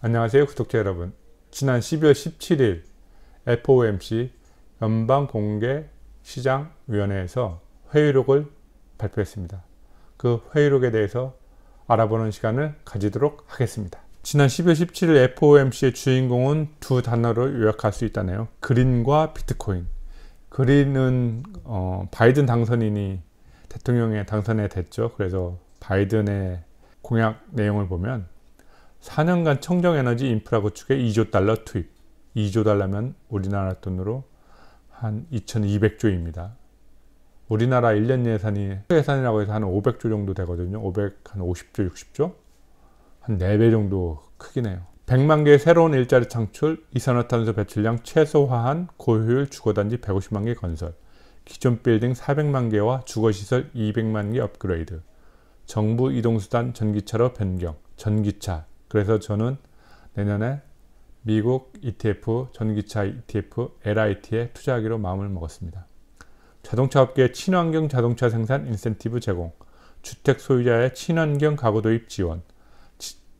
안녕하세요 구독자 여러분 지난 12월 17일 FOMC 연방공개시장위원회에서 회의록을 발표했습니다. 그 회의록에 대해서 알아보는 시간을 가지도록 하겠습니다. 지난 12월 17일 FOMC의 주인공은 두 단어를 요약할 수 있다네요. 그린과 비트코인. 그린은 어, 바이든 당선인이 대통령에 당선에 됐죠. 그래서 바이든의 공약 내용을 보면 4년간 청정에너지 인프라 구축에 2조 달러 투입. 2조 달러면 우리나라 돈으로 한 2200조입니다. 우리나라 1년 예산이 예산이라고 해서 한 500조 정도 되거든요. 500, 한 50조, 60조? 한 4배 정도 크기네요. 100만 개의 새로운 일자리 창출, 이산화탄소 배출량 최소화한 고효율 주거단지 150만 개 건설, 기존 빌딩 400만 개와 주거시설 200만 개 업그레이드, 정부 이동수단 전기차로 변경, 전기차, 그래서 저는 내년에 미국 ETF, 전기차 ETF, LIT에 투자하기로 마음을 먹었습니다. 자동차 업계 친환경 자동차 생산 인센티브 제공, 주택 소유자의 친환경 가구 도입 지원,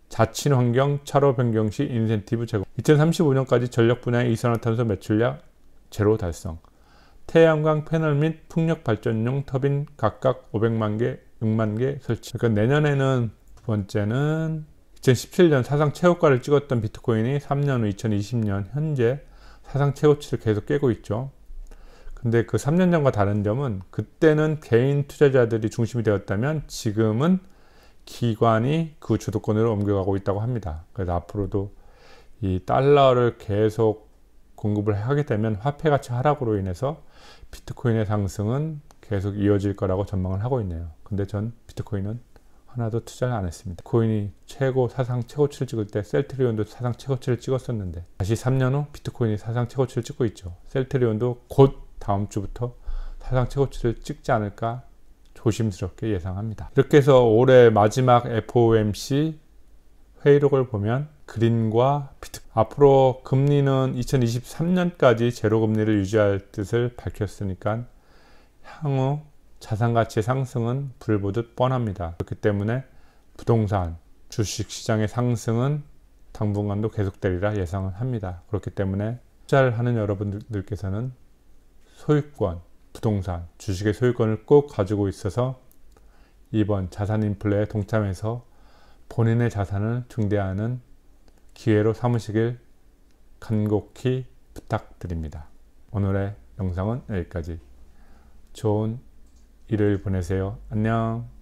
자친환경 차로 변경 시 인센티브 제공, 2035년까지 전력 분야의 이산화탄소 매출량 제로 달성, 태양광 패널 및 풍력 발전용 터빈 각각 500만 개, 6만 개 설치. 그러니까 내년에는 두 번째는 2017년 사상 최고가를 찍었던 비트코인이 3년 후 2020년 현재 사상 최고치를 계속 깨고 있죠. 근데 그 3년 전과 다른 점은 그때는 개인 투자자들이 중심이 되었다면 지금은 기관이 그 주도권으로 옮겨가고 있다고 합니다. 그래서 앞으로도 이 달러를 계속 공급을 하게 되면 화폐 가치 하락으로 인해서 비트코인의 상승은 계속 이어질 거라고 전망을 하고 있네요. 근데 전 비트코인은 하나도 투자를 안 했습니다. 코인이 최고 사상 최고치를 찍을 때 셀트리온도 사상 최고치를 찍었었는데 다시 3년 후 비트코인이 사상 최고치를 찍고 있죠. 셀트리온도 곧 다음 주부터 사상 최고치를 찍지 않을까 조심스럽게 예상합니다. 이렇게 해서 올해 마지막 FOMC 회의록을 보면 그린과 비트 앞으로 금리는 2023년까지 제로 금리를 유지할 뜻을 밝혔으니까 향후 자산 가치의 상승은 불보듯 뻔합니다. 그렇기 때문에 부동산, 주식 시장의 상승은 당분간도 계속되리라 예상을 합니다. 그렇기 때문에 투자를 하는 여러분들께서는 소유권, 부동산, 주식의 소유권을 꼭 가지고 있어서 이번 자산 인플레에 동참해서 본인의 자산을 증대하는 기회로 삼으시길 간곡히 부탁드립니다. 오늘의 영상은 여기까지. 좋은 일요일 보내세요. 안녕.